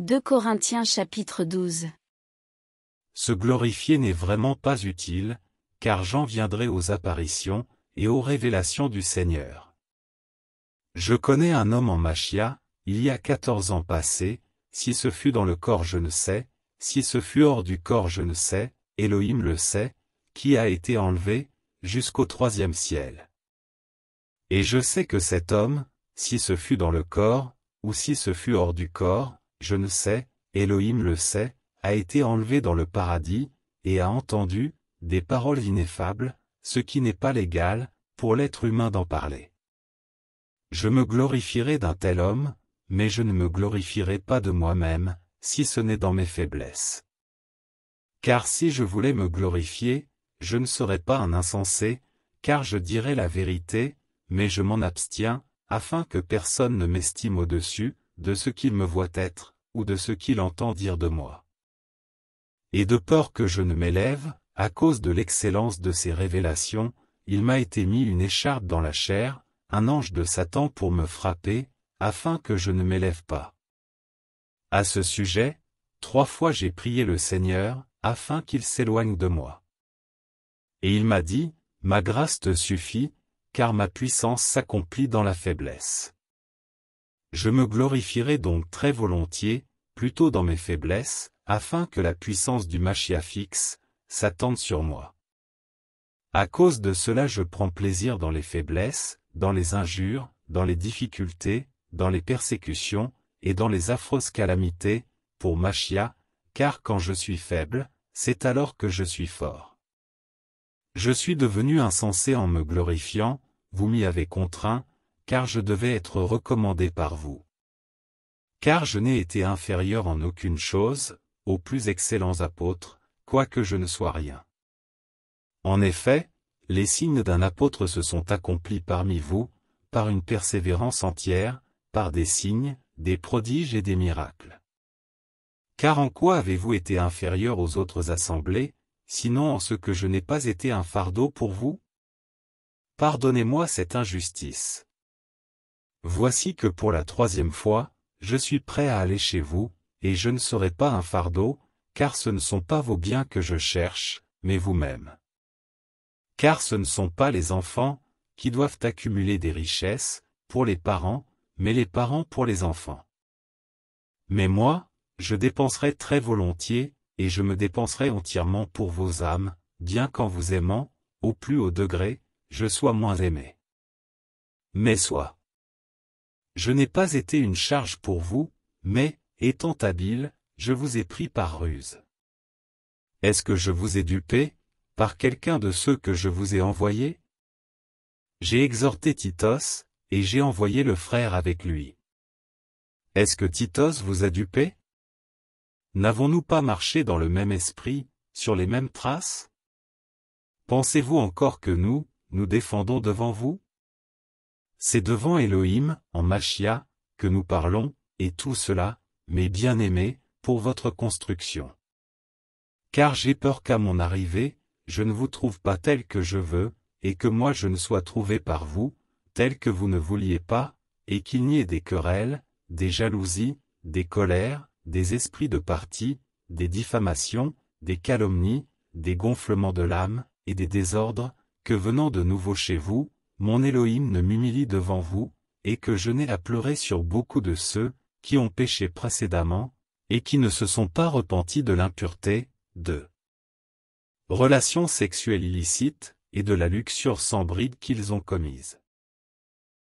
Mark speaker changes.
Speaker 1: 2 Corinthiens chapitre 12
Speaker 2: Se glorifier n'est vraiment pas utile, car j'en viendrai aux apparitions, et aux révélations du Seigneur. Je connais un homme en Machia, il y a quatorze ans passés, si ce fut dans le corps je ne sais, si ce fut hors du corps je ne sais, Elohim le sait, qui a été enlevé, jusqu'au troisième ciel. Et je sais que cet homme, si ce fut dans le corps, ou si ce fut hors du corps, je ne sais, Elohim le sait, a été enlevé dans le paradis, et a entendu, des paroles ineffables, ce qui n'est pas légal, pour l'être humain d'en parler. Je me glorifierai d'un tel homme, mais je ne me glorifierai pas de moi-même, si ce n'est dans mes faiblesses. Car si je voulais me glorifier, je ne serais pas un insensé, car je dirais la vérité, mais je m'en abstiens, afin que personne ne m'estime au-dessus, de ce qu'il me voit être, ou de ce qu'il entend dire de moi. Et de peur que je ne m'élève, à cause de l'excellence de ces révélations, il m'a été mis une écharpe dans la chair, un ange de Satan pour me frapper, afin que je ne m'élève pas. À ce sujet, trois fois j'ai prié le Seigneur, afin qu'il s'éloigne de moi. Et il m'a dit, Ma grâce te suffit, car ma puissance s'accomplit dans la faiblesse. Je me glorifierai donc très volontiers, plutôt dans mes faiblesses, afin que la puissance du Machia fixe, s'attende sur moi. À cause de cela je prends plaisir dans les faiblesses, dans les injures, dans les difficultés, dans les persécutions, et dans les affreuses calamités, pour Machia, car quand je suis faible, c'est alors que je suis fort. Je suis devenu insensé en me glorifiant, vous m'y avez contraint, car je devais être recommandé par vous. Car je n'ai été inférieur en aucune chose, aux plus excellents apôtres, quoique je ne sois rien. En effet, les signes d'un apôtre se sont accomplis parmi vous, par une persévérance entière, par des signes, des prodiges et des miracles. Car en quoi avez-vous été inférieur aux autres assemblées, sinon en ce que je n'ai pas été un fardeau pour vous? Pardonnez-moi cette injustice. Voici que pour la troisième fois, je suis prêt à aller chez vous, et je ne serai pas un fardeau, car ce ne sont pas vos biens que je cherche, mais vous-même. Car ce ne sont pas les enfants, qui doivent accumuler des richesses, pour les parents, mais les parents pour les enfants. Mais moi, je dépenserai très volontiers, et je me dépenserai entièrement pour vos âmes, bien qu'en vous aimant, au plus haut degré, je sois moins aimé. Mais soit. Je n'ai pas été une charge pour vous, mais, étant habile, je vous ai pris par ruse. Est-ce que je vous ai dupé, par quelqu'un de ceux que je vous ai envoyés? J'ai exhorté Titos, et j'ai envoyé le frère avec lui. Est-ce que Titos vous a dupé? N'avons-nous pas marché dans le même esprit, sur les mêmes traces? Pensez-vous encore que nous, nous défendons devant vous? C'est devant Elohim, en Machia, que nous parlons, et tout cela, mes bien-aimés, pour votre construction. Car j'ai peur qu'à mon arrivée, je ne vous trouve pas tel que je veux, et que moi je ne sois trouvé par vous, tel que vous ne vouliez pas, et qu'il n'y ait des querelles, des jalousies, des colères, des esprits de parti, des diffamations, des calomnies, des gonflements de l'âme, et des désordres, que venant de nouveau chez vous, mon Élohim ne m'humilie devant vous, et que je n'ai à pleurer sur beaucoup de ceux, qui ont péché précédemment, et qui ne se sont pas repentis de l'impureté, de relations sexuelles illicites, et de la luxure sans bride qu'ils ont commise.